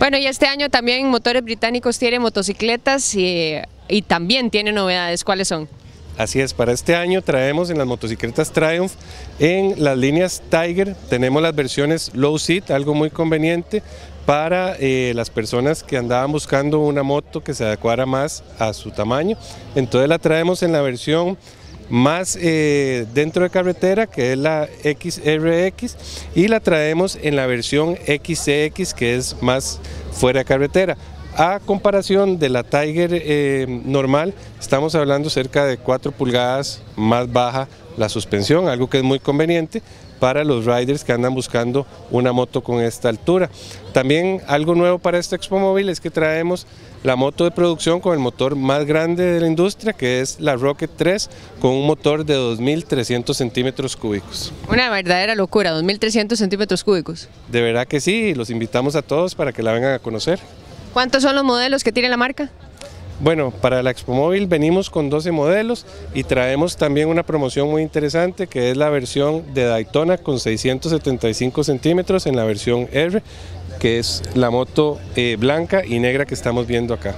Bueno, y este año también Motores Británicos tiene motocicletas y, también tiene novedades. ¿Cuáles son? Así es, para este año traemos en las motocicletas Triumph, en las líneas Tiger, tenemos las versiones Low Seat, algo muy conveniente para eh, las personas que andaban buscando una moto que se adecuara más a su tamaño. Entonces la traemos en la versión más eh, dentro de carretera, que es la XRX, y la traemos en la versión XCX, que es más fuera de carretera. A comparación de la Tiger eh, normal, estamos hablando cerca de 4 pulgadas más baja la suspensión, algo que es muy conveniente para los riders que andan buscando una moto con esta altura. También algo nuevo para este Expo Móvil es que traemos la moto de producción con el motor más grande de la industria, que es la Rocket 3, con un motor de 2.300 centímetros cúbicos. Una verdadera locura, 2.300 centímetros cúbicos. De verdad que sí, los invitamos a todos para que la vengan a conocer. ¿Cuántos son los modelos que tiene la marca? Bueno, para la Expo Móvil venimos con 12 modelos y traemos también una promoción muy interesante que es la versión de Daytona con 675 centímetros en la versión R, que es la moto eh, blanca y negra que estamos viendo acá.